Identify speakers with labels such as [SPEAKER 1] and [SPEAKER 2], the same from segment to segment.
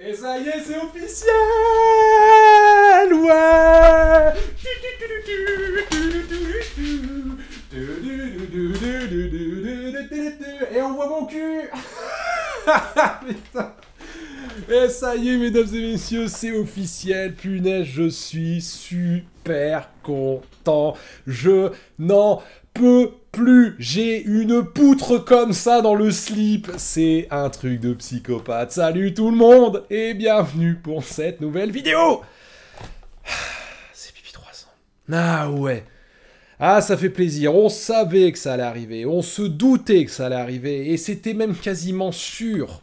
[SPEAKER 1] Et ça y est, c'est officiel Ouais Et on voit mon cul Et ça y est, mesdames et messieurs, c'est officiel. Punaise, je suis super content. Je n'en plus. J'ai une poutre comme ça dans le slip. C'est un truc de psychopathe. Salut tout le monde et bienvenue pour cette nouvelle vidéo. C'est Pipi 300. Ah ouais. Ah, ça fait plaisir. On savait que ça allait arriver. On se doutait que ça allait arriver. Et c'était même quasiment sûr.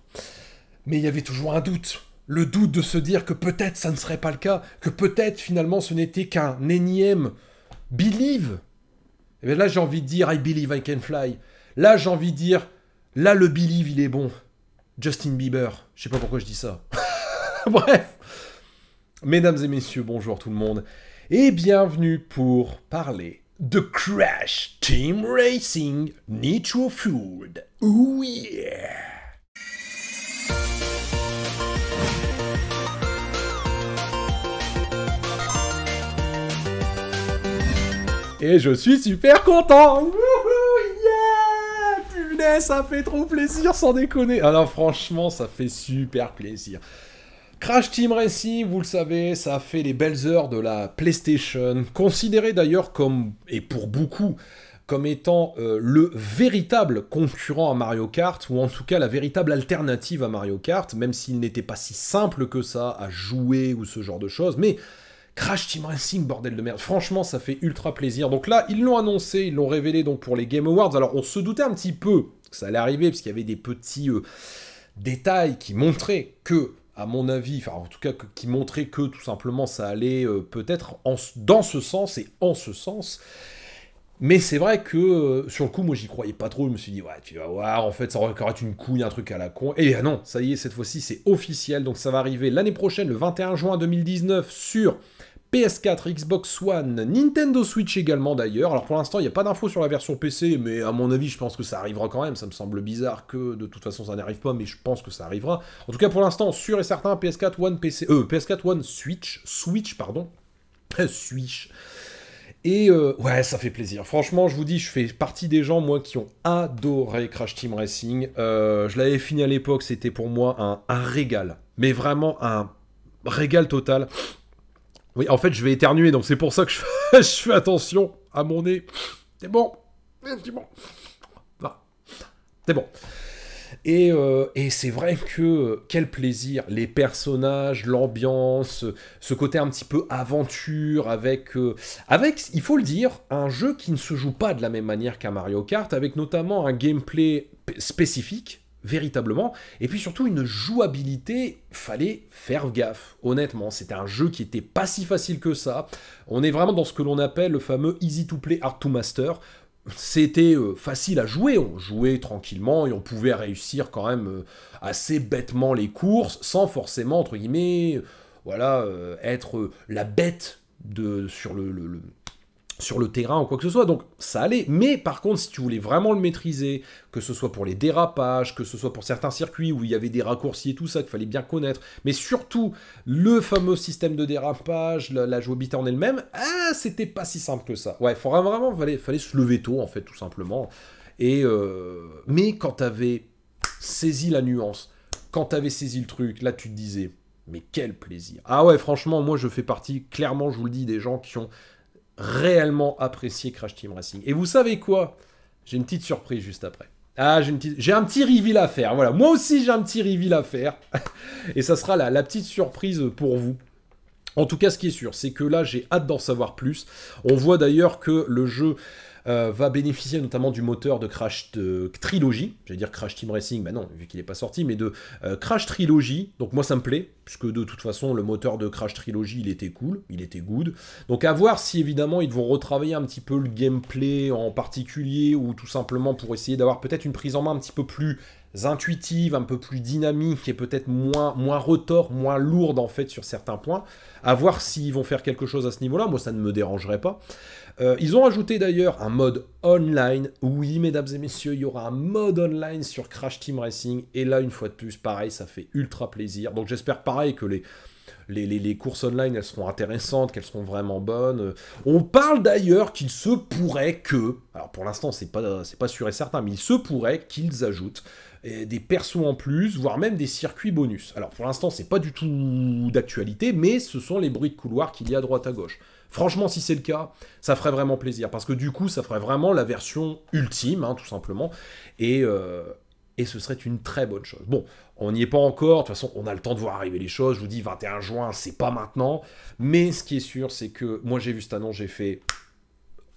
[SPEAKER 1] Mais il y avait toujours un doute. Le doute de se dire que peut-être ça ne serait pas le cas. Que peut-être finalement ce n'était qu'un énième believe bien là, j'ai envie de dire I believe I can fly. Là, j'ai envie de dire là, le believe, il est bon. Justin Bieber. Je sais pas pourquoi je dis ça. Bref. Mesdames et messieurs, bonjour tout le monde. Et bienvenue pour parler de Crash Team Racing Nitro Food. Oh! Et je suis super content. Wouhou, yeah. Punaise, ça fait trop plaisir, sans déconner. Alors franchement, ça fait super plaisir. Crash Team Racing, vous le savez, ça fait les belles heures de la PlayStation, considéré d'ailleurs comme, et pour beaucoup, comme étant euh, le véritable concurrent à Mario Kart, ou en tout cas la véritable alternative à Mario Kart, même s'il n'était pas si simple que ça à jouer ou ce genre de choses, mais Crash Team Racing, bordel de merde. Franchement, ça fait ultra plaisir. Donc là, ils l'ont annoncé, ils l'ont révélé donc pour les Game Awards. Alors, on se doutait un petit peu que ça allait arriver, parce qu'il y avait des petits euh, détails qui montraient que, à mon avis, enfin, en tout cas, qui montraient que tout simplement ça allait euh, peut-être dans ce sens et en ce sens. Mais c'est vrai que euh, sur le coup, moi j'y croyais pas trop. Je me suis dit, ouais, tu vas voir, en fait, ça va encore être une couille, un truc à la con. Et non, ça y est, cette fois-ci, c'est officiel. Donc ça va arriver l'année prochaine, le 21 juin 2019, sur PS4, Xbox One, Nintendo Switch également d'ailleurs. Alors pour l'instant, il n'y a pas d'infos sur la version PC, mais à mon avis, je pense que ça arrivera quand même. Ça me semble bizarre que de toute façon ça n'arrive pas, mais je pense que ça arrivera. En tout cas, pour l'instant, sûr et certain, PS4 One, PC, euh, PS4 One, Switch, Switch, pardon, Switch. Et euh, ouais, ça fait plaisir. Franchement, je vous dis, je fais partie des gens, moi, qui ont adoré Crash Team Racing. Euh, je l'avais fini à l'époque, c'était pour moi un, régal. Mais vraiment un régal total. Oui, en fait, je vais éternuer, donc c'est pour ça que je fais, je fais attention à mon nez. C'est bon. C'est bon. C'est bon. Et, euh, et c'est vrai que quel plaisir, les personnages, l'ambiance, ce côté un petit peu aventure, avec, euh, avec, il faut le dire, un jeu qui ne se joue pas de la même manière qu'un Mario Kart, avec notamment un gameplay spécifique, véritablement. Et puis surtout une jouabilité, fallait faire gaffe. Honnêtement, c'était un jeu qui était pas si facile que ça. On est vraiment dans ce que l'on appelle le fameux easy to play, hard to master. C'était euh, facile à jouer, on jouait tranquillement et on pouvait réussir quand même euh, assez bêtement les courses sans forcément, entre guillemets, voilà, euh, être la bête de, sur le sur le terrain ou quoi que ce soit, donc ça allait. Mais par contre, si tu voulais vraiment le maîtriser, que ce soit pour les dérapages, que ce soit pour certains circuits où il y avait des raccourcis et tout ça qu'il fallait bien connaître, mais surtout le fameux système de dérapage, la, jouabilité en elle-même, ah, c'était pas si simple que ça. Ouais, il vraiment, fallait, fallait se lever tôt en fait, tout simplement. Et euh, mais quand t'avais saisi la nuance, quand t'avais saisi le truc, là tu te disais, mais quel plaisir. Ah ouais, franchement, moi je fais partie, clairement, je vous le dis, des gens qui ont réellement apprécié Crash Team Racing. Et vous savez quoi? J'ai une petite surprise juste après. Ah, j'ai, j'ai un petit reveal à faire. Voilà, moi aussi j'ai un petit reveal à faire. Et ça sera la, la petite surprise pour vous. En tout cas, ce qui est sûr, c'est que là, j'ai hâte d'en savoir plus. On voit d'ailleurs que le jeu euh, va bénéficier notamment du moteur de Crash de Trilogy, j'allais dire Crash Team Racing, bah non, vu qu'il n'est pas sorti, mais de euh, Crash Trilogy, donc moi ça me plaît, puisque de toute façon le moteur de Crash Trilogy il était cool, il était good, donc à voir si évidemment ils vont retravailler un petit peu le gameplay en particulier, ou tout simplement pour essayer d'avoir peut-être une prise en main un petit peu plus intuitive, un peu plus dynamique et peut-être moins, moins retors, moins lourde en fait sur certains points. À voir s'ils vont faire quelque chose à ce niveau-là, moi ça ne me dérangerait pas. Euh, ils ont ajouté d'ailleurs un mode online. Oui, mesdames et messieurs, il y aura un mode online sur Crash Team Racing. Et là, une fois de plus, pareil, ça fait ultra plaisir. Donc j'espère pareil que les, courses online, elles seront intéressantes, qu'elles seront vraiment bonnes. On parle d'ailleurs qu'il se pourrait que, alors pour l'instant c'est pas, pas sûr et certain, mais il se pourrait qu'ils ajoutent eh, des persos en plus, voire même des circuits bonus. Alors pour l'instant c'est pas du tout d'actualité, mais ce sont les bruits de couloir qu'il y a à droite à gauche. Franchement, si c'est le cas, ça ferait vraiment plaisir, parce que du coup, ça ferait vraiment la version ultime, hein, tout simplement, et, euh, et ce serait une très bonne chose. Bon, on n'y est pas encore, de toute façon, on a le temps de voir arriver les choses. Je vous dis, 21 juin, c'est pas maintenant. Mais ce qui est sûr, c'est que moi, j'ai vu cette annonce, j'ai fait.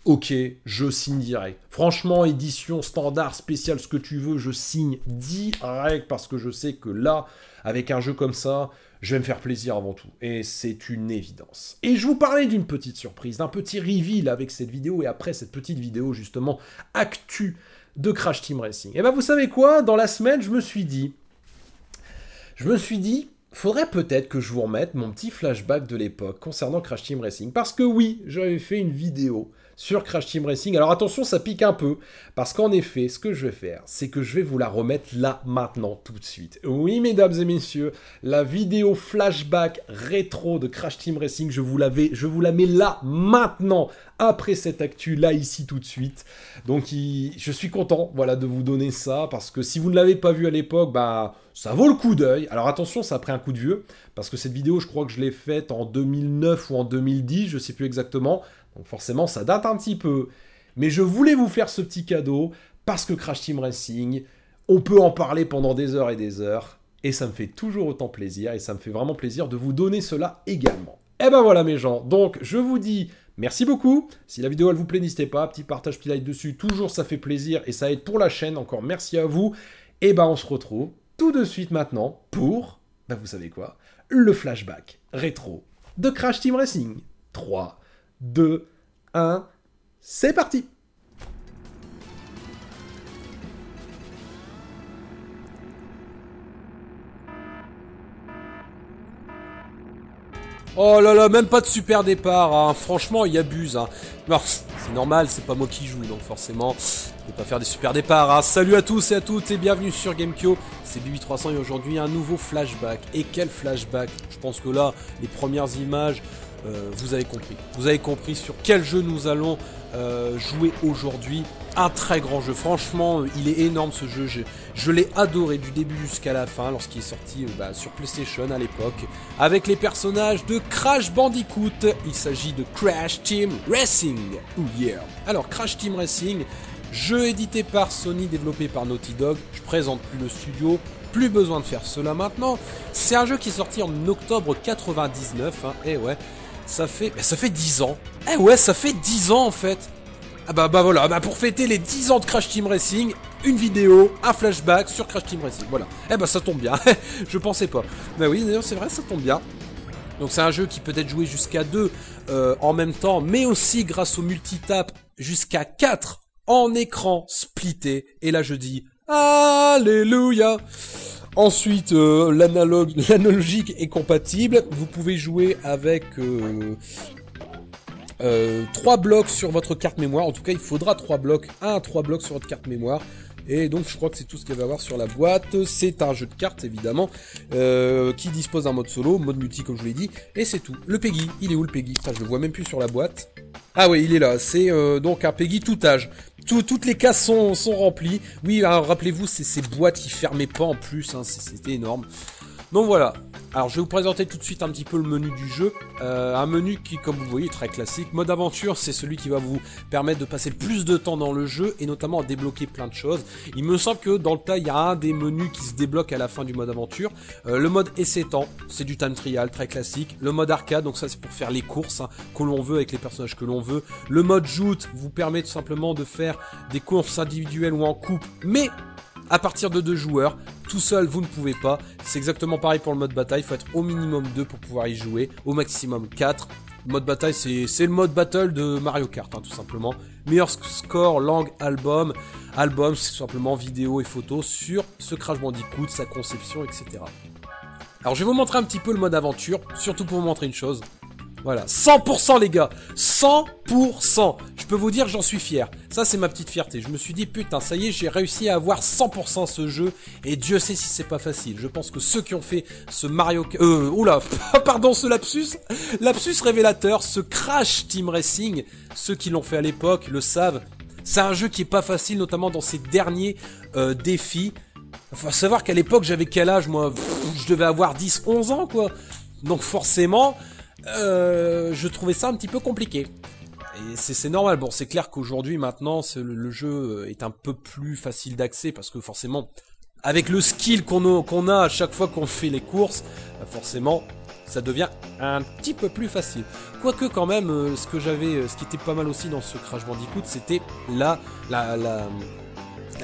[SPEAKER 1] Ok, je signe direct. Franchement, édition standard, spécial, ce que tu veux, je signe direct parce que je sais que là, avec un jeu comme ça, je vais me faire plaisir avant tout. Et c'est une évidence. Et je vous parlais d'une petite surprise, d'un petit reveal avec cette vidéo et après cette petite vidéo justement actu de Crash Team Racing. Et ben vous savez quoi? Dans la semaine, je me suis dit, je me suis dit, faudrait peut-être que je vous remette mon petit flashback de l'époque concernant Crash Team Racing. Parce que oui, j'avais fait une vidéo sur Crash Team Racing. Alors attention, ça pique un peu, parce qu'en effet, ce que je vais faire, c'est que je vais vous la remettre là, maintenant, tout de suite. Oui, mesdames et messieurs, la vidéo flashback rétro de Crash Team Racing, je vous, je vous la mets là, maintenant, après cette actu, là, ici, tout de suite. Donc, je suis content, voilà, de vous donner ça, parce que si vous ne l'avez pas vu à l'époque, bah, ça vaut le coup d'œil. Alors attention, ça a pris un coup de vieux, parce que cette vidéo, je crois que je l'ai faite en 2009 ou en 2010, je sais plus exactement. Donc forcément, ça date un petit peu. Mais je voulais vous faire ce petit cadeau parce que Crash Team Racing, on peut en parler pendant des heures et des heures. Et ça me fait toujours autant plaisir. Et ça me fait vraiment plaisir de vous donner cela également. Et eh ben voilà mes gens. Donc je vous dis merci beaucoup. Si la vidéo elle vous plaît, n'hésitez pas. Petit partage, petit like dessus. Toujours ça fait plaisir et ça aide pour la chaîne. Encore merci à vous. Et ben on se retrouve tout de suite maintenant pour, ben vous savez quoi, le flashback rétro de Crash Team Racing. 3, 2, 1, c'est parti Oh là là, même pas de super départ, hein. franchement, il abuse. Hein. c'est normal, c'est pas moi qui joue, donc forcément, je pas faire des super départs. Hein. Salut à tous et à toutes et bienvenue sur GameKyo, c'est BB300 et aujourd'hui un nouveau flashback. Et quel flashback? Je pense que là, les premières images, euh, vous avez compris. Vous avez compris sur quel jeu nous allons euh, jouer aujourd'hui. Un très grand jeu. Franchement, il est énorme ce jeu. Je, l'ai adoré du début jusqu'à la fin lorsqu'il est sorti euh, bah, sur PlayStation à l'époque. Avec les personnages de Crash Bandicoot. Il s'agit de Crash Team Racing. Oh yeah. Alors, Crash Team Racing, jeu édité par Sony, développé par Naughty Dog. Je présente plus le studio plus besoin de faire cela maintenant. C'est un jeu qui est sorti en octobre 99, et hein. eh ouais, ça fait, ça fait 10 ans. Eh ouais, ça fait 10 ans en fait. Ah bah, bah voilà, bah pour fêter les 10 ans de Crash Team Racing, une vidéo, un flashback sur Crash Team Racing. Voilà. Eh bah ça tombe bien. Je pensais pas. Bah oui, d'ailleurs c'est vrai, ça tombe bien. Donc c'est un jeu qui peut être joué jusqu'à 2 euh, en même temps, mais aussi grâce au multitap jusqu'à 4 en écran splitté. Et là je dis Alléluia Ensuite, euh, l'analogique est compatible. Vous pouvez jouer avec euh, euh, 3 blocs sur votre carte mémoire. En tout cas, il faudra 3 blocs, 1 à 3 blocs sur votre carte mémoire. Et donc je crois que c'est tout ce qu'il va y avoir sur la boîte. C'est un jeu de cartes évidemment, euh, qui dispose d'un mode solo, mode multi comme je vous l'ai dit. Et c'est tout. Le Peggy, il est où le Peggy? Enfin, Je le vois même plus sur la boîte. Ah oui, il est là. C'est donc un Peggy tout âge toutes les cases sont, sont remplies. Oui, rappelez-vous, c'est ces boîtes qui fermaient pas en plus, hein, c'était énorme. Donc voilà, alors je vais vous présenter tout de suite un petit peu le menu du jeu. Euh, un menu qui, comme vous voyez, est très classique. Mode aventure, c'est celui qui va vous permettre de passer plus de temps dans le jeu et notamment à débloquer plein de choses. Il me semble que dans le tas, il y a un des menus qui se débloque à la fin du mode aventure. Euh, le mode essai temps, c'est du time trial, très classique. Le mode arcade, donc ça c'est pour faire les courses hein, que l'on veut avec les personnages que l'on veut. Le mode joute vous permet tout simplement de faire des courses individuelles ou en couple, mais à partir de deux joueurs. Tout seul, vous ne pouvez pas. C'est exactement pareil pour le mode bataille. Il faut être au minimum 2 pour pouvoir y jouer. Au maximum 4. mode bataille, c'est le mode battle de Mario Kart, hein, tout simplement. Meilleur score, langue, album. Album, c'est simplement vidéo et photos sur ce Crash Bandicoot, sa conception, etc. Alors, je vais vous montrer un petit peu le mode aventure, surtout pour vous montrer une chose. Voilà, 100% les gars 100% peux vous dire, j'en suis fier. Ça, c'est ma petite fierté. Je me suis dit, putain, ça y est, j'ai réussi à avoir 100% ce jeu. Et Dieu sait si c'est pas facile. Je pense que ceux qui ont fait ce Mario... Euh, oula, pardon, ce lapsus. Lapsus révélateur, ce Crash Team Racing. Ceux qui l'ont fait à l'époque le savent. C'est un jeu qui est pas facile, notamment dans ses derniers euh, défis. Faut savoir qu'à l'époque, j'avais quel âge, moi? Je devais avoir 10, 11 ans, quoi. Donc forcément, euh, je trouvais ça un petit peu compliqué. Et c'est normal. Bon, c'est clair qu'aujourd'hui, maintenant, le, jeu est un peu plus facile d'accès parce que forcément, avec le skill qu'on a, à chaque fois qu'on fait les courses, bah, forcément, ça devient un petit peu plus facile. Quoique quand même, euh, ce que j'avais, euh, ce qui était pas mal aussi dans ce Crash Bandicoot, c'était la, la,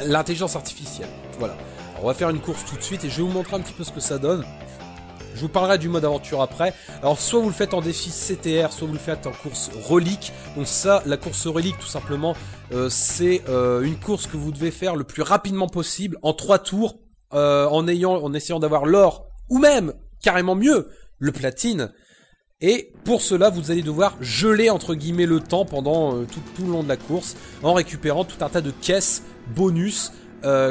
[SPEAKER 1] l'intelligence artificielle. Voilà. on va faire une course tout de suite et je vais vous montrer un petit peu ce que ça donne. Je vous parlerai du mode aventure après. Alors soit vous le faites en défi CTR, soit vous le faites en course relique. Donc ça, la course relique tout simplement, euh, c'est euh, une course que vous devez faire le plus rapidement possible, en trois tours, euh, en, ayant, en essayant d'avoir l'or, ou même, carrément mieux, le platine. Et pour cela, vous allez devoir geler entre guillemets le temps pendant tout, tout, le long de la course, en récupérant tout un tas de caisses bonus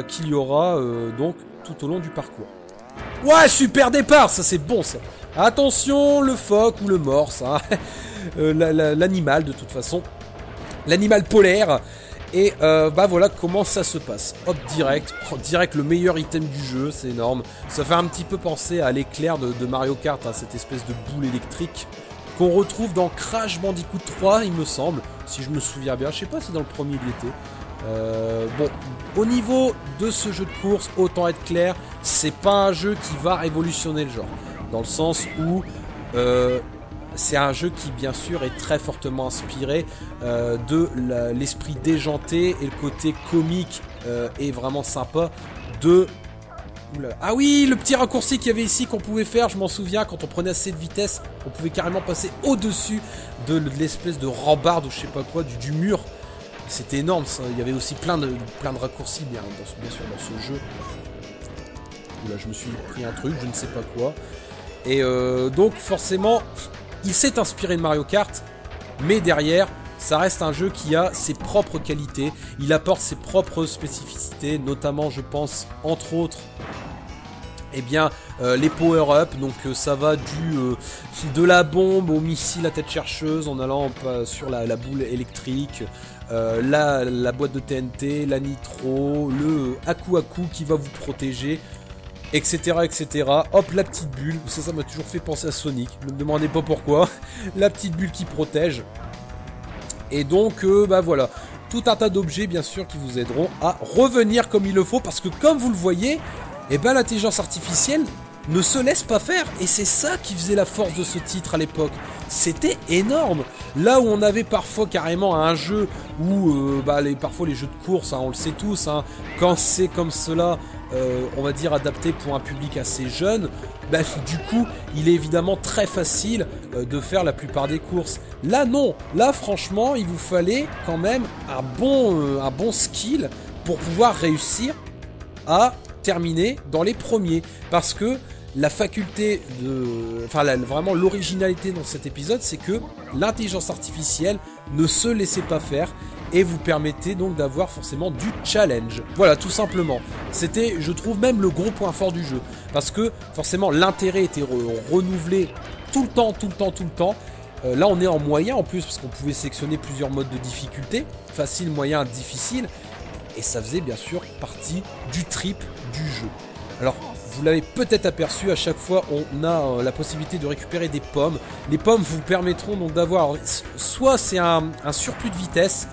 [SPEAKER 1] qu'il y aura donc tout au long du parcours. Ouais, super départ, ça c'est bon ça. Attention, le phoque ou le morse, hein. euh, l'animal de toute façon. L'animal polaire. Et euh, bah voilà comment ça se passe. Hop, direct. Oh, direct, le meilleur item du jeu, c'est énorme. Ça fait un petit peu penser à l'éclair de, Mario Kart, hein, cette espèce de boule électrique qu'on retrouve dans Crash Bandicoot 3, il me semble. Si je me souviens bien, je sais pas si dans le premier il était. Euh, bon, au niveau de ce jeu de course, autant être clair, c'est pas un jeu qui va révolutionner le genre. Dans le sens où euh, c'est un jeu qui bien sûr est très fortement inspiré euh, de l'esprit déjanté et le côté comique est vraiment sympa de... Ah oui, le petit raccourci qu'il y avait ici qu'on pouvait faire, je m'en souviens, quand on prenait assez de vitesse, on pouvait carrément passer au-dessus de, l'espèce de rambarde ou je sais pas quoi, du mur c'était énorme, ça. il y avait aussi plein de, plein de raccourcis bien, bien sûr dans ce jeu. Là je me suis pris un truc, je ne sais pas quoi. Et euh, donc forcément, il s'est inspiré de Mario Kart, mais derrière, ça reste un jeu qui a ses propres qualités, il apporte ses propres spécificités, notamment je pense entre autres eh bien euh, les power-up, donc euh, ça va du de la bombe au missile à tête chercheuse en allant sur la boule électrique, euh, la, boîte de TNT, la nitro, le Aku Aku qui va vous protéger, etc. etc. Hop, la petite bulle, ça, ça m'a toujours fait penser à Sonic, ne me demandez pas pourquoi. la petite bulle qui protège. Et donc, euh, bah voilà, tout un tas d'objets bien sûr qui vous aideront à revenir comme il le faut, parce que comme vous le voyez, eh ben, l'intelligence artificielle ne se laisse pas faire. Et c'est ça qui faisait la force de ce titre à l'époque. C'était énorme. Là où on avait parfois carrément un jeu où, euh, bah, parfois les jeux de course, hein, on le sait tous, hein, quand c'est comme cela, euh, on va dire adapté pour un public assez jeune, bah, du coup, il est évidemment très facile euh, de faire la plupart des courses. Là, non. Là, franchement, il vous fallait quand même un bon, un bon skill pour pouvoir réussir à terminer dans les premiers. Parce que la faculté de... Enfin, vraiment l'originalité dans cet épisode, c'est que l'intelligence artificielle ne se laissait pas faire et vous permettez donc d'avoir forcément du challenge. Voilà, tout simplement. C'était, je trouve, même le gros point fort du jeu. Parce que forcément, l'intérêt était renouvelé tout le temps, tout le temps, tout le temps. Euh, là, on est en moyen en plus, parce qu'on pouvait sélectionner plusieurs modes de difficulté. Facile, moyen, difficile. Et ça faisait bien sûr partie du trip du jeu. Alors, vous l'avez peut-être aperçu, à chaque fois on a euh, la possibilité de récupérer des pommes. Les pommes vous permettront donc d'avoir, soit c'est un, surplus de vitesse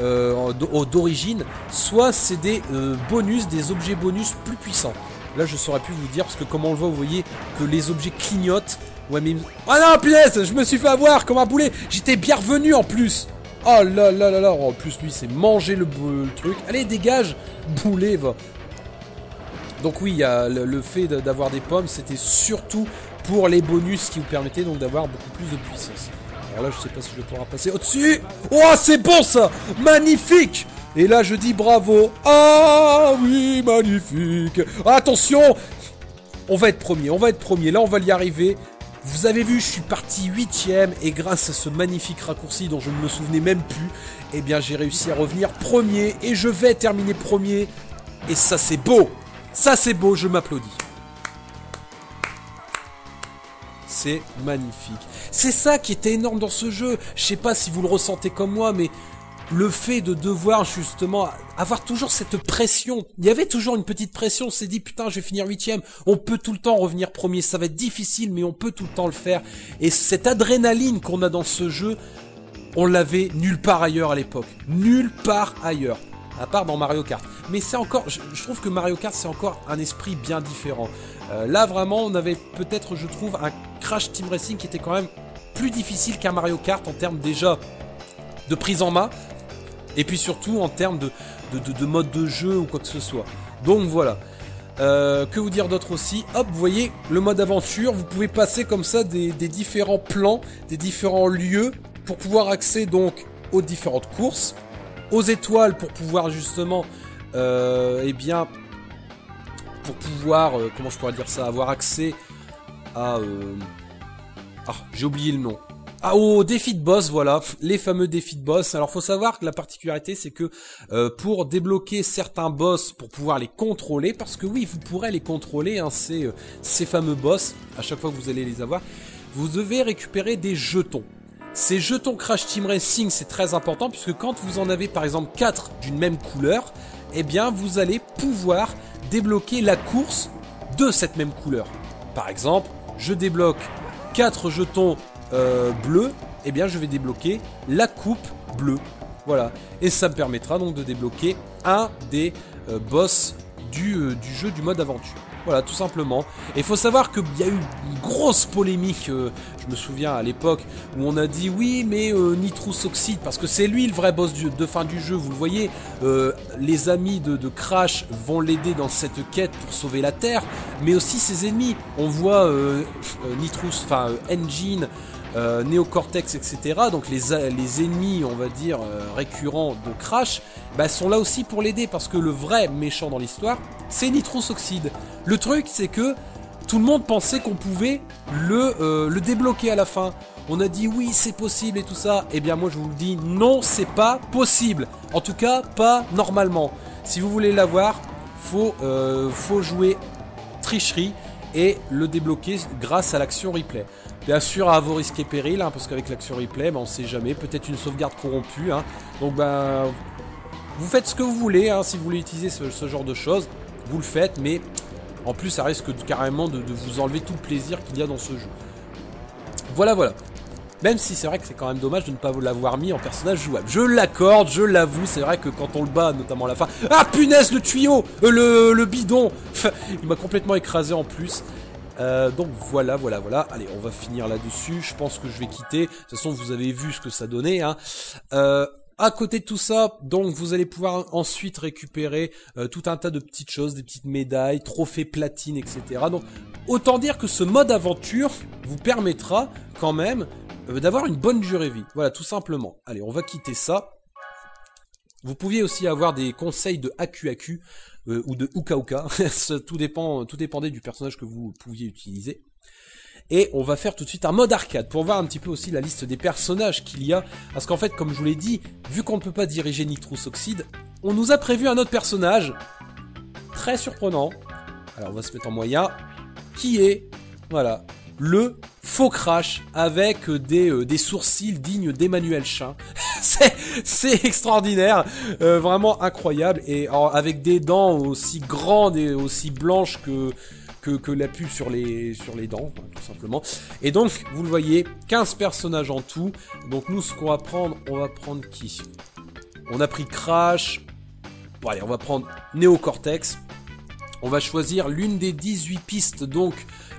[SPEAKER 1] euh, d'origine, soit c'est des euh, bonus, des objets bonus plus puissants. Là je saurais plus vous dire parce que comme on le voit vous voyez que les objets clignotent. Ouais mais... Ah non punaise je me suis fait avoir comme un boulet J'étais bien revenu en plus Oh là là là là En plus lui c'est manger le, le, truc. Allez dégage Boulet va donc oui, le, fait d'avoir des pommes, c'était surtout pour les bonus qui vous permettaient donc d'avoir beaucoup plus de puissance. Alors là, je sais pas si je vais pouvoir passer au-dessus. Oh, c'est bon ça Magnifique Et là, je dis bravo. Ah oui, magnifique Attention On va être premier, on va être premier. Là, on va y arriver. Vous avez vu, je suis parti huitième et grâce à ce magnifique raccourci dont je ne me souvenais même plus, eh bien j'ai réussi à revenir premier et je vais terminer premier. Et ça c'est beau Ça c'est beau, je m'applaudis. C'est magnifique. C'est ça qui était énorme dans ce jeu. Je sais pas si vous le ressentez comme moi, mais le fait de devoir justement avoir toujours cette pression. Il y avait toujours une petite pression. On s'est dit putain, je vais finir huitième. On peut tout le temps revenir premier. Ça va être difficile, mais on peut tout le temps le faire. Et cette adrénaline qu'on a dans ce jeu, on l'avait nulle part ailleurs à l'époque. Nulle part ailleurs. À part dans Mario Kart. Mais c'est encore, je, trouve que Mario Kart c'est encore un esprit bien différent. Euh, là vraiment, on avait peut-être, je trouve, un Crash Team Racing qui était quand même plus difficile qu'un Mario Kart en termes déjà de prise en main, et puis surtout en termes de, de, mode de jeu ou quoi que ce soit. Donc voilà. Euh, que vous dire d'autre aussi? Hop, vous voyez, le mode aventure, vous pouvez passer comme ça des, différents plans, des différents lieux pour pouvoir accéder donc aux différentes courses, aux étoiles pour pouvoir justement, euh, eh bien, pour pouvoir, euh, comment je pourrais dire ça, avoir accès à... Euh, ah, j'ai oublié le nom. Ah, au défi de boss, voilà, les fameux défis de boss. Alors, faut savoir que la particularité, c'est que euh, pour débloquer certains boss, pour pouvoir les contrôler, parce que oui, vous pourrez les contrôler, hein, ces, euh, ces fameux boss, à chaque fois que vous allez les avoir, vous devez récupérer des jetons. Ces jetons Crash Team Racing, c'est très important, puisque quand vous en avez par exemple 4 d'une même couleur, eh bien, vous allez pouvoir débloquer la course de cette même couleur. Par exemple, je débloque 4 jetons euh, bleu, eh bien je vais débloquer la coupe bleue. Voilà. Et ça me permettra donc de débloquer un des euh, boss du, euh, du, jeu du mode aventure. Voilà, tout simplement. Et il faut savoir qu'il y a eu une grosse polémique, je me souviens à l'époque, où on a dit oui, mais Nitrous Oxide, parce que c'est lui le vrai boss de fin du jeu, vous le voyez, les amis de, de Crash vont l'aider dans cette quête pour sauver la Terre, mais aussi ses ennemis. On voit Nitrous, enfin Engine, euh, Néocortex, etc. Donc les, les ennemis, on va dire, euh, récurrents de Crash, bah, sont là aussi pour l'aider parce que le vrai méchant dans l'histoire, c'est Nitros Oxide. Le truc, c'est que tout le monde pensait qu'on pouvait le, euh, le débloquer à la fin. On a dit oui, c'est possible et tout ça. Eh bien, moi, je vous le dis, non, c'est pas possible. En tout cas, pas normalement. Si vous voulez l'avoir, faut, faut jouer tricherie et le débloquer grâce à l'action replay. Bien sûr, à vos risques et périls, hein, parce qu'avec l'action replay, ben, on sait jamais. Peut-être une sauvegarde corrompue. Hein. Donc, ben, vous faites ce que vous voulez. Hein, si vous voulez utiliser ce, genre de choses, vous le faites. Mais en plus, ça risque carrément de, vous enlever tout le plaisir qu'il y a dans ce jeu. Voilà, voilà. Même si c'est vrai que c'est quand même dommage de ne pas l'avoir mis en personnage jouable. Je l'accorde, je l'avoue, c'est vrai que quand on le bat, notamment à la fin... Ah punaise, le tuyau euh, le, le bidon Il m'a complètement écrasé en plus. Euh, donc voilà, voilà, voilà. Allez, on va finir là-dessus. Je pense que je vais quitter. De toute façon, vous avez vu ce que ça donnait. Hein. Euh, à côté de tout ça, donc vous allez pouvoir ensuite récupérer euh, tout un tas de petites choses, des petites médailles, trophées platine, etc. Donc autant dire que ce mode aventure vous permettra quand même d'avoir une bonne durée vie. Voilà, tout simplement. Allez, on va quitter ça. Vous pouviez aussi avoir des conseils de AQAQ euh, ou de Uka tout, tout dépendait du personnage que vous pouviez utiliser. Et on va faire tout de suite un mode arcade pour voir un petit peu aussi la liste des personnages qu'il y a. Parce qu'en fait, comme je vous l'ai dit, vu qu'on ne peut pas diriger Nitrous Oxide, on nous a prévu un autre personnage très surprenant. Alors on va se mettre en moyen. Qui est, voilà, le faux crash avec des, euh, des sourcils dignes d'Emmanuel Chin. c'est extraordinaire, euh, vraiment incroyable et avec des dents aussi grandes et aussi blanches que que, que la pub sur les, sur les dents, tout simplement. Et donc, vous le voyez, 15 personnages en tout. Donc nous, ce qu'on va prendre, on va prendre qui? On a pris Crash. Bon allez, on va prendre Néocortex. On va choisir l'une des 18 pistes donc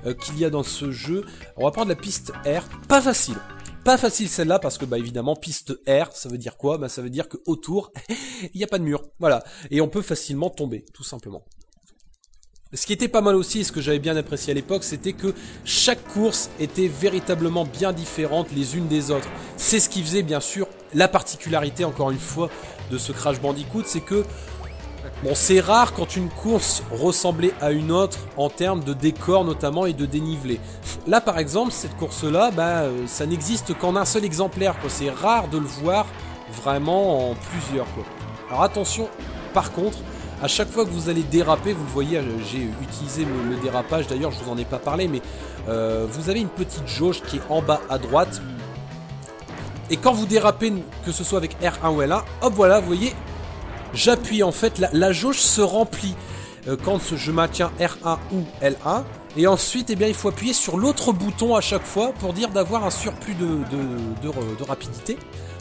[SPEAKER 1] euh, qu'il y a dans ce jeu. On va prendre la piste R. Pas facile. Pas facile celle-là parce que bah évidemment piste R, ça veut dire quoi? Bah ça veut dire que autour il n'y a pas de mur, voilà, et on peut facilement tomber, tout simplement. Ce qui était pas mal aussi, et ce que j'avais bien apprécié à l'époque, c'était que chaque course était véritablement bien différente les unes des autres. C'est ce qui faisait bien sûr la particularité, encore une fois, de ce Crash Bandicoot, c'est que Bon, c'est rare quand une course ressemblait à une autre en termes de décor notamment et de dénivelé. Là, par exemple, cette course-là, bah, euh, ça n'existe qu'en un seul exemplaire. C'est rare de le voir vraiment en plusieurs. Quoi. Alors attention, par contre, à chaque fois que vous allez déraper, vous le voyez, euh, j'ai utilisé le, dérapage, d'ailleurs je vous en ai pas parlé, mais euh, vous avez une petite jauge qui est en bas à droite. Et quand vous dérapez, que ce soit avec R1 ou L1, hop voilà, vous voyez, j'appuie en fait, la, jauge se remplit euh, quand je maintiens R1 ou L1. Et ensuite, eh bien, il faut appuyer sur l'autre bouton à chaque fois pour dire d'avoir un surplus de, de, rapidité,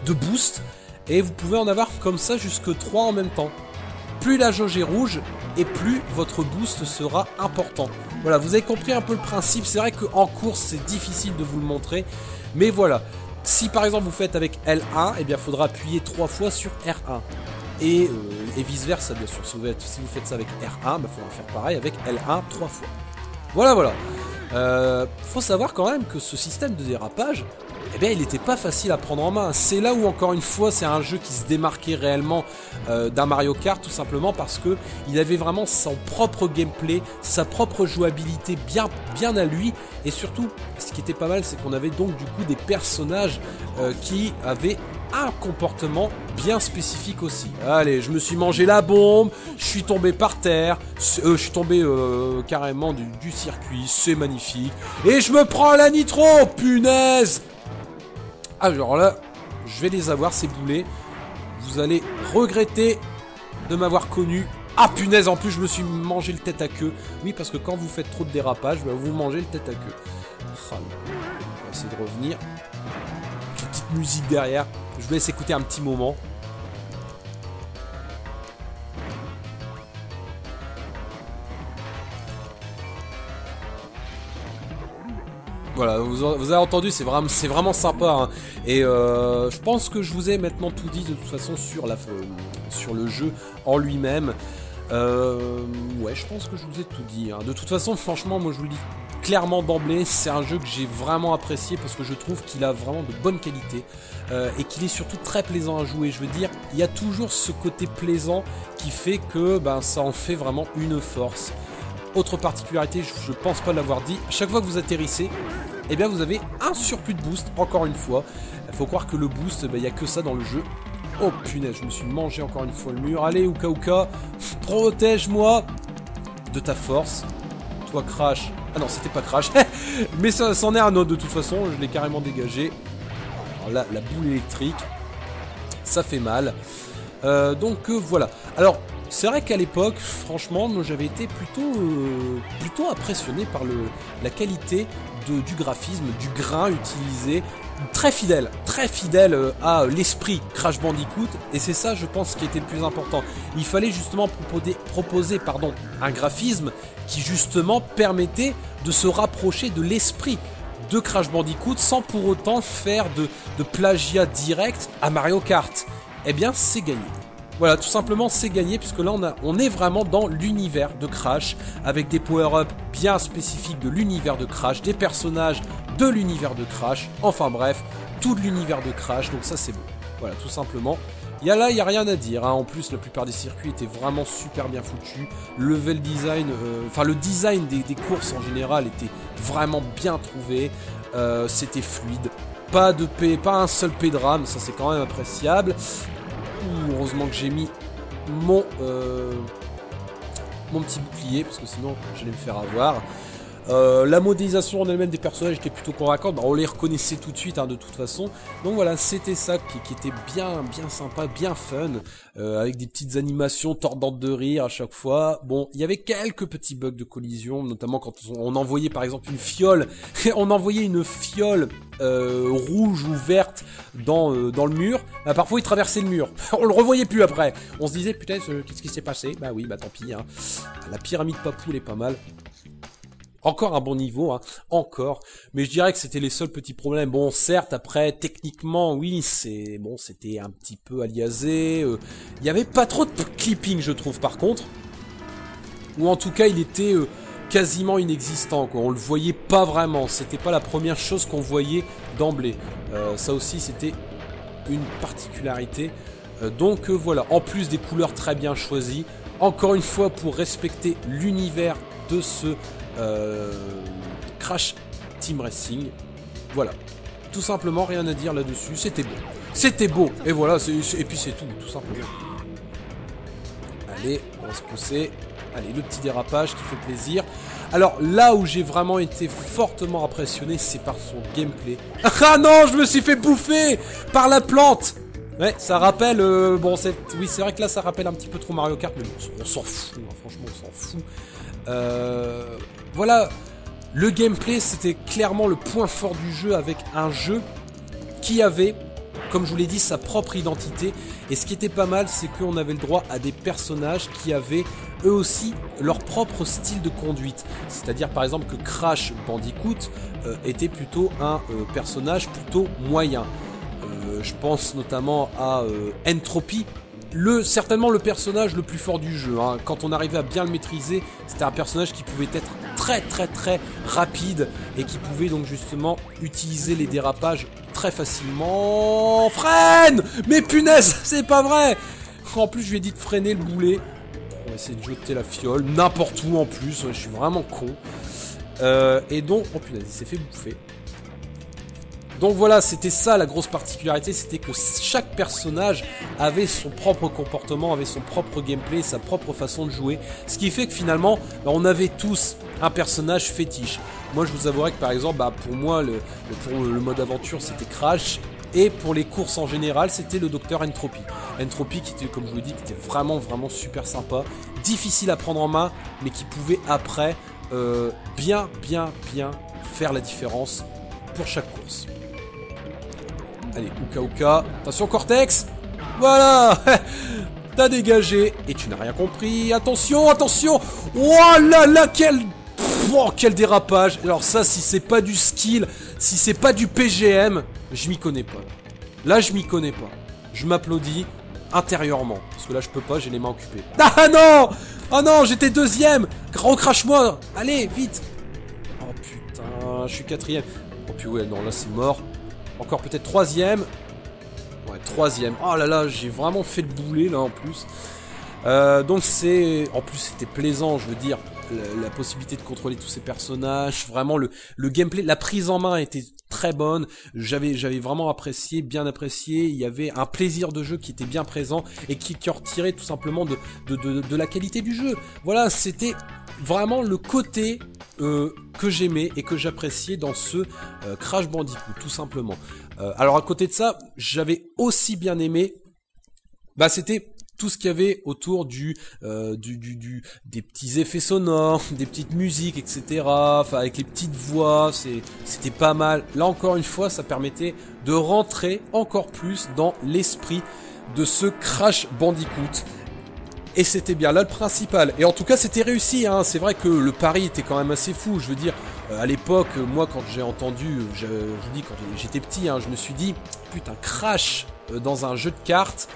[SPEAKER 1] de boost. Et vous pouvez en avoir comme ça jusque 3 en même temps. Plus la jauge est rouge, et plus votre boost sera important. Voilà, vous avez compris un peu le principe. C'est vrai qu'en course, c'est difficile de vous le montrer. Mais voilà, si par exemple vous faites avec L1, eh bien, il faudra appuyer 3 fois sur R1. Euh, et, vice versa bien sûr. Si vous, faites ça avec R1, il bah, faudra faire pareil avec L1 trois fois. Voilà, voilà. Euh, faut savoir quand même que ce système de dérapage, eh bien, il n'était pas facile à prendre en main. C'est là où, encore une fois, c'est un jeu qui se démarquait réellement euh, d'un Mario Kart, tout simplement parce que il avait vraiment son propre gameplay, sa propre jouabilité bien, bien à lui, et surtout, ce qui était pas mal, c'est qu'on avait donc du coup des personnages qui avaient un comportement bien spécifique aussi. Allez, je me suis mangé la bombe, je suis tombé par terre, euh, je suis tombé euh, carrément du, circuit, c'est magnifique. Et je me prends la nitro, punaise Alors là, je vais les avoir, ces boulets. Vous allez regretter de m'avoir connu. Ah punaise, en plus je me suis mangé le tête à queue. Oui, parce que quand vous faites trop de dérapage, bah, vous mangez le tête à queue. Oh, on va essayer de revenir. Petite musique derrière. Je vous laisse écouter un petit moment. Voilà, vous, avez entendu, c'est vraiment, sympa. Hein. Et euh, je pense que je vous ai maintenant tout dit de toute façon sur, la, sur le jeu en lui-même. Euh, ouais, je pense que je vous ai tout dit. Hein. De toute façon, franchement, moi je vous le dis clairement d'emblée, c'est un jeu que j'ai vraiment apprécié parce que je trouve qu'il a vraiment de bonnes qualités euh, et qu'il est surtout très plaisant à jouer. Je veux dire, il y a toujours ce côté plaisant qui fait que ben, ça en fait vraiment une force. Autre particularité, je, ne pense pas l'avoir dit, chaque fois que vous atterrissez, eh bien vous avez un surplus de boost, encore une fois. Faut croire que le boost, il n'y a que ça dans le jeu. Oh punaise, je me suis mangé encore une fois le mur. Allez, Uka Uka, protège-moi de ta force. Toi, Crash. Ah non, c'était pas Crash. Mais ça c'en est un autre de toute façon, je l'ai carrément dégagé. Alors là, la boule électrique, ça fait mal. Euh, donc euh, voilà. Alors, c'est vrai qu'à l'époque, franchement, j'avais été plutôt, euh, plutôt impressionné par la qualité du graphisme, du grain utilisé, très fidèle, très fidèle euh, à l'esprit Crash Bandicoot, et c'est ça, je pense, qui était le plus important. Il fallait justement proposer, un graphisme qui justement permettait de se rapprocher de l'esprit de Crash Bandicoot sans pour autant faire de plagiat direct à Mario Kart. Eh bien, c'est gagné. Voilà, tout simplement, c'est gagné puisque là, on, est vraiment dans l'univers de Crash avec des power-ups bien spécifiques de l'univers de Crash, des personnages de l'univers de Crash, enfin bref, tout l'univers de Crash, donc ça c'est bon. Voilà, tout simplement. Il y a là, il n'y a rien à dire. Hein. En plus, la plupart des circuits étaient vraiment super bien foutus. Level design, euh, enfin le design des, courses en général était vraiment bien trouvé. Euh, c'était fluide. Pas de P, pas un seul P de RAM, ça c'est quand même appréciable heureusement que j'ai mis mon, euh, mon petit bouclier, parce que sinon j'allais me faire avoir. Euh, la modélisation en elle-même des personnages était plutôt convaincante, bah, on les reconnaissait tout de suite hein, de toute façon. Donc voilà, c'était ça qui, était bien bien sympa, bien fun, euh, avec des petites animations tordantes de rire à chaque fois. Bon, il y avait quelques petits bugs de collision, notamment quand on, envoyait par exemple une fiole, on envoyait une fiole euh, rouge ou verte dans, dans le mur, bah, parfois il traversait le mur, on le revoyait plus après. On se disait putain qu'est-ce qui s'est passé? Bah oui, bah tant pis. Hein. La pyramide Papou elle est pas mal. Encore un bon niveau, hein, encore. Mais je dirais que c'était les seuls petits problèmes. Bon, certes, après, techniquement, oui, c'est bon, c'était un petit peu aliasé. Euh, il n'y avait pas trop de clipping, je trouve, par contre. Ou en tout cas, il était euh, quasiment inexistant. Quoi. On le voyait pas vraiment. C'était pas la première chose qu'on voyait d'emblée. Euh, ça aussi, c'était une particularité. donc voilà. En plus des couleurs très bien choisies. encore une fois pour respecter l'univers de ce Crash Team Racing. Voilà. Tout simplement, rien à dire là-dessus. C'était beau. C'était beau. Et voilà, et puis c'est tout, tout simplement. Allez, on va se pousser. Allez, le petit dérapage qui fait plaisir. Alors là où j'ai vraiment été fortement impressionné, c'est par son gameplay. Ah non, je me suis fait bouffer par la plante Ouais, ça rappelle... Euh, bon, oui, c'est vrai que là, ça rappelle un petit peu trop Mario Kart, mais on s'en fout, hein, franchement, on s'en fout. Euh, voilà, le gameplay, c'était clairement le point fort du jeu avec un jeu qui avait, comme je vous l'ai dit, sa propre identité. Et ce qui était pas mal, c'est qu'on avait le droit à des personnages qui avaient eux aussi leur propre style de conduite. C'est-à-dire par exemple que Crash Bandicoot euh, était plutôt un euh, personnage plutôt moyen. Je pense notamment à Entropy, le, certainement le personnage le plus fort du jeu. Hein. Quand on arrivait à bien le maîtriser, c'était un personnage qui pouvait être très très très rapide et qui pouvait donc justement utiliser les dérapages très facilement. Freine Mais punaise, c'est pas vrai En plus, je lui ai dit de freiner le boulet. On va essayer de jeter la fiole, n'importe où en plus, je suis vraiment con. Euh, et donc, oh punaise, il s'est fait bouffer. Donc voilà, c'était ça la grosse particularité, c'était que chaque personnage avait son propre comportement, avait son propre gameplay, sa propre façon de jouer. Ce qui fait que finalement, bah, on avait tous un personnage fétiche. Moi je vous avouerai que par exemple, bah, pour moi, le, pour le mode aventure, c'était Crash. Et pour les courses en général, c'était le docteur Entropy. Entropy qui était, comme je vous l'ai dit, qui était vraiment, vraiment super sympa. Difficile à prendre en main, mais qui pouvait après euh, bien, bien, bien faire la différence pour chaque course. Allez, Ouka Ouka. Attention, Cortex Voilà T'as dégagé et tu n'as rien compris. Attention, attention Oh là là, quel... Dérapage Alors ça, si c'est pas du skill, si c'est pas du PGM, je m'y connais pas. Là, je m'y connais pas. Je m'applaudis intérieurement. Parce que là, je peux pas, j'ai les mains occupées. Ah non Oh non, j'étais deuxième Recrache-moi Allez, vite Oh putain, je suis quatrième. Oh puis ouais, non, là c'est mort. Encore peut-être troisième. Ouais, troisième. Oh là là, j'ai vraiment fait le boulet là en plus. Euh, donc c'est... En plus c'était plaisant, je veux dire. La, possibilité de contrôler tous ces personnages, vraiment le, gameplay, la prise en main était très bonne. J'avais vraiment apprécié, bien apprécié. Il y avait un plaisir de jeu qui était bien présent et qui, qui retirait tout simplement de la qualité du jeu. Voilà, c'était vraiment le côté euh, que j'aimais et que j'appréciais dans ce euh, Crash Bandicoot, tout simplement. Euh, alors à côté de ça, j'avais aussi bien aimé, bah c'était tout ce qu'il y avait autour du, du, du, du, des petits effets sonores, des petites musiques, etc. Enfin, avec les petites voix, c'était pas mal. Là encore une fois, ça permettait de rentrer encore plus dans l'esprit de ce Crash Bandicoot et c'était bien là le principal. Et en tout cas, c'était réussi. Hein. C'est vrai que le pari était quand même assez fou. Je veux dire, euh, à l'époque, moi, quand j'ai entendu, je, vous dis, quand j'étais petit, hein, je me suis dit, putain, crash euh, dans un jeu de cartes,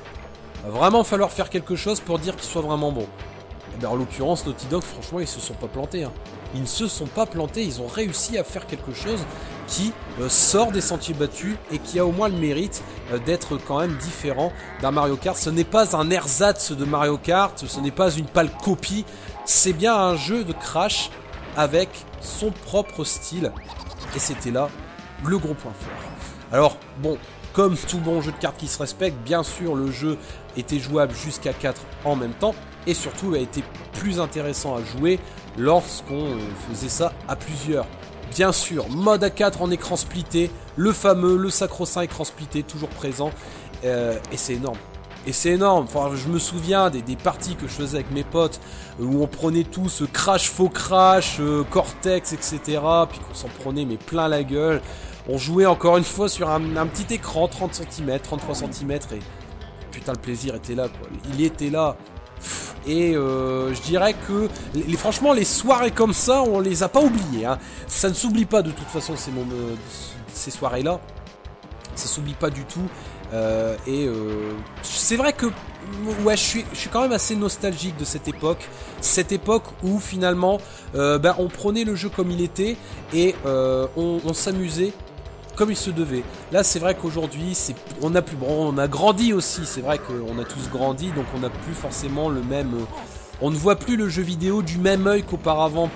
[SPEAKER 1] va vraiment falloir faire quelque chose pour dire qu'il soit vraiment bon. Et eh ben, en l'occurrence, Naughty Dog, franchement, ils se sont pas plantés. Hein. Ils ne se sont pas plantés. Ils ont réussi à faire quelque chose qui euh, sort des sentiers battus et qui a au moins le mérite euh, d'être quand même différent d'un Mario Kart. Ce n'est pas un ersatz de Mario Kart, ce n'est pas une pâle copie, c'est bien un jeu de Crash avec son propre style. Et c'était là le gros point fort. Alors, bon, comme tout bon jeu de cartes qui se respecte, bien sûr, le jeu était jouable jusqu'à 4 en même temps, et surtout a été plus intéressant à jouer lorsqu'on faisait ça à plusieurs. Bien sûr, mode A4 en écran splitté, le fameux, le sacro-saint écran splitté, toujours présent. Euh, et c'est énorme. Et c'est énorme. Enfin, je me souviens des, parties que je faisais avec mes potes où on prenait tout ce crash, faux crash, euh, cortex, etc. Puis qu'on s'en prenait mais plein la gueule. On jouait encore une fois sur un, petit écran, 30 cm, 33 cm. Et putain, le plaisir était là, quoi. Il était là. Et euh, je dirais que, franchement, les soirées comme ça, on les a pas oubliées. Hein. Ça ne s'oublie pas de toute façon ces, euh, ces soirées-là. Ça s'oublie pas du tout. Euh, et c'est vrai que ouais, je suis, je suis quand même assez nostalgique de cette époque. Cette époque où finalement, ben, on prenait le jeu comme il était et on s'amusait comme il se devait. Là, c'est vrai qu'aujourd'hui, on a plus, on a grandi aussi. C'est vrai qu'on a tous grandi, donc on n'a plus forcément le même, On ne voit plus le jeu vidéo du même œil qu'auparavant.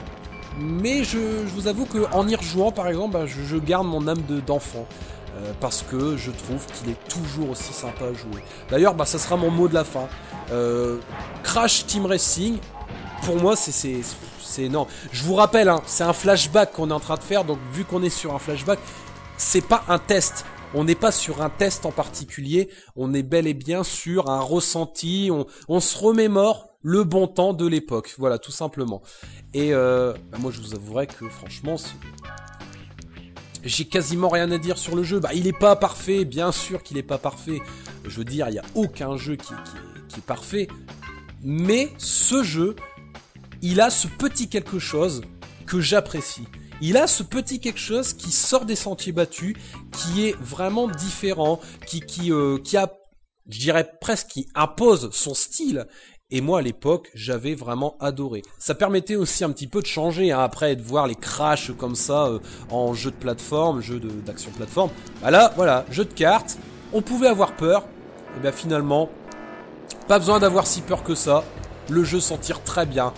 [SPEAKER 1] Mais je, vous avoue qu'en y rejouant, par exemple, bah, je, garde mon âme d'enfant. Euh, parce que je trouve qu'il est toujours aussi sympa à jouer. D'ailleurs, bah, ça sera mon mot de la fin. Euh, Crash Team Racing, pour moi, c'est non. Je vous rappelle, hein, c'est un flashback qu'on est en train de faire, donc vu qu'on est sur un flashback, c'est pas un test. On n'est pas sur un test en particulier, on est bel et bien sur un ressenti, on, se remémore le bon temps de l'époque, voilà, tout simplement. Et euh, bah, moi, je vous avouerai que franchement, j'ai quasiment rien à dire sur le jeu. Bah, il est pas parfait, bien sûr qu'il est pas parfait. Je veux dire, il n'y a aucun jeu qui, qui est parfait. Mais ce jeu, il a ce petit quelque chose que j'apprécie. Il a ce petit quelque chose qui sort des sentiers battus, qui est vraiment différent, qui qui euh, qui a, je dirais presque, qui impose son style. Et moi à l'époque, j'avais vraiment adoré. Ça permettait aussi un petit peu de changer hein, après de voir les crashs comme ça euh, en jeu de plateforme, jeu d'action plateforme. Bah là, voilà, jeu de cartes. On pouvait avoir peur. Et bien finalement, pas besoin d'avoir si peur que ça. Le jeu s'en tire très bien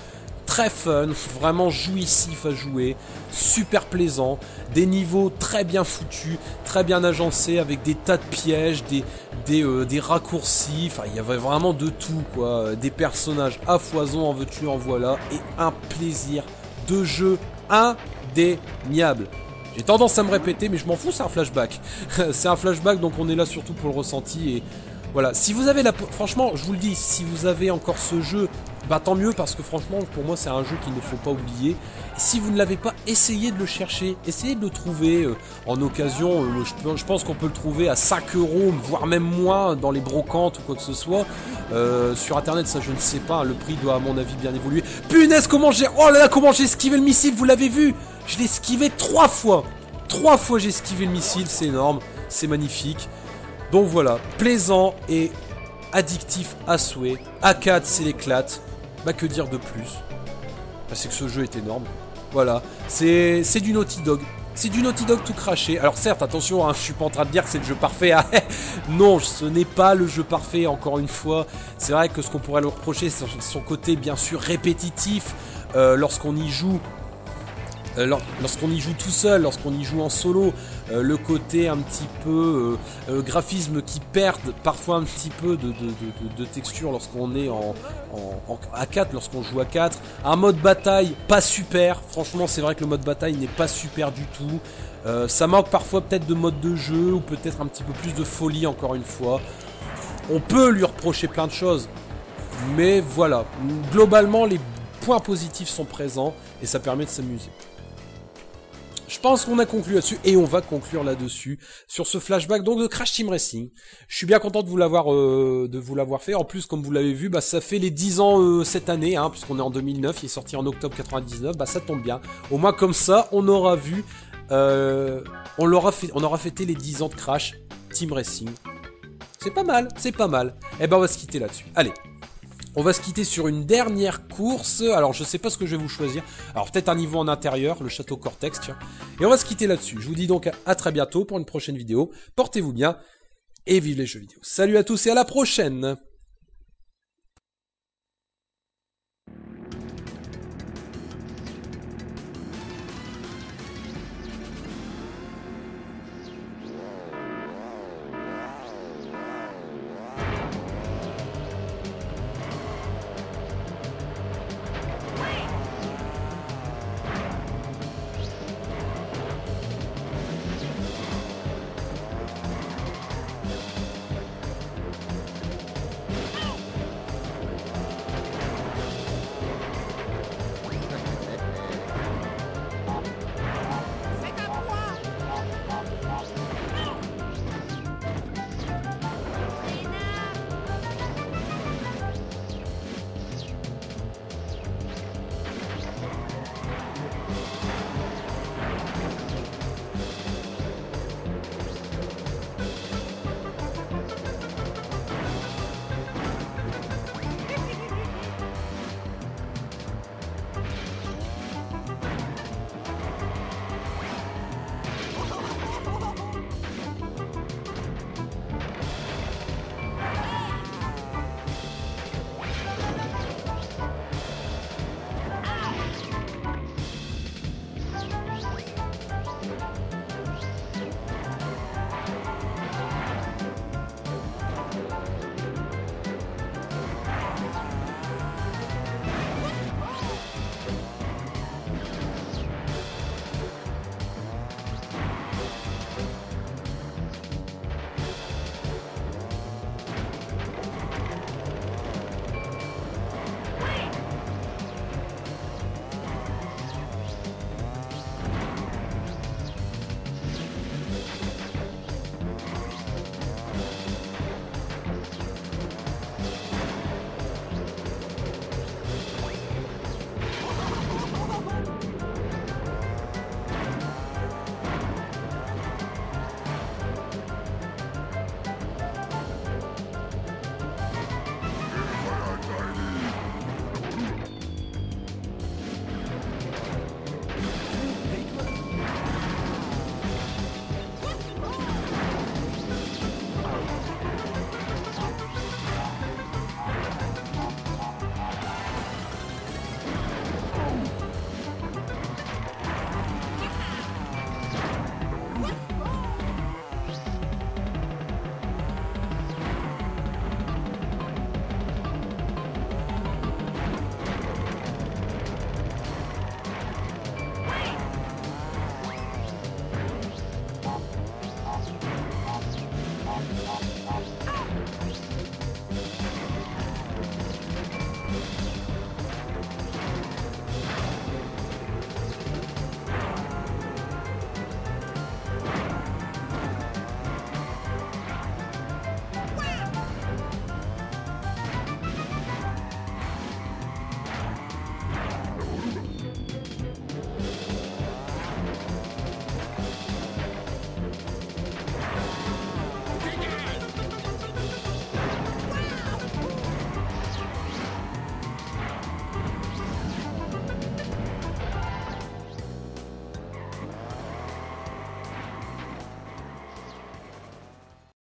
[SPEAKER 1] très fun, vraiment jouissif à jouer, super plaisant, des niveaux très bien foutus, très bien agencés avec des tas de pièges, des, des, euh, des raccourcis, enfin il y avait vraiment de tout quoi, des personnages à foison en veux-tu en voilà et un plaisir de jeu indéniable. J'ai tendance à me répéter mais je m'en fous, c'est un flashback. c'est un flashback donc on est là surtout pour le ressenti voilà, si vous avez la... Franchement, je vous le dis, si vous avez encore ce jeu, bah tant mieux parce que franchement, pour moi, c'est un jeu qu'il ne faut pas oublier. si vous ne l'avez pas, essayez de le chercher, essayez de le trouver euh, en occasion. Euh, je, pense qu'on peut le trouver à 5 euros, voire même moins dans les brocantes ou quoi que ce soit. Euh, sur internet, ça je ne sais pas, le prix doit à mon avis bien évoluer. Punaise, comment j'ai... Oh là là, comment j'ai esquivé le missile, vous l'avez vu? Je l'ai esquivé trois fois Trois fois j'ai esquivé le missile, c'est énorme, c'est magnifique. Donc voilà, plaisant et addictif à souhait. A4, c'est l'éclate. Bah que dire de plus? Bah, C'est que ce jeu est énorme. Voilà, c'est du Naughty Dog. C'est du Naughty Dog tout craché. Alors certes, attention, hein, je suis pas en train de dire que c'est le jeu parfait. Hein. non, ce n'est pas le jeu parfait, encore une fois. C'est vrai que ce qu'on pourrait le reprocher, c'est son côté bien sûr répétitif. Euh, lorsqu'on y joue, euh, lorsqu'on y joue tout seul, lorsqu'on y joue en solo, euh, le côté un petit peu euh, graphisme qui perd parfois un petit peu de, texture lorsqu'on est en, à 4, lorsqu'on joue à 4. Un mode bataille pas super, franchement c'est vrai que le mode bataille n'est pas super du tout. ça manque parfois peut-être de mode de jeu ou peut-être un petit peu plus de folie encore une fois. On peut lui reprocher plein de choses, mais voilà, globalement les points positifs sont présents et ça permet de s'amuser. Je pense qu'on a conclu là-dessus et on va conclure là-dessus sur ce flashback donc de Crash Team Racing. Je suis bien content de vous l'avoir euh, de vous l'avoir fait. En plus, comme vous l'avez vu, bah ça fait les 10 ans euh, cette année, hein, puisqu'on est en 2009. Il est sorti en octobre 99. Bah ça tombe bien. Au moins comme ça, on aura vu, euh, on l'aura on aura fêté les 10 ans de Crash Team Racing. C'est pas mal, c'est pas mal. Et eh ben on va se quitter là-dessus. Allez, on va se quitter sur une dernière course. Alors, je sais pas ce que je vais vous choisir. Alors, peut-être un niveau en intérieur, le château Cortex, tiens. Et on va se quitter là-dessus. Je vous dis donc à très bientôt pour une prochaine vidéo. Portez-vous bien et vive les jeux vidéo. Salut à tous et à la prochaine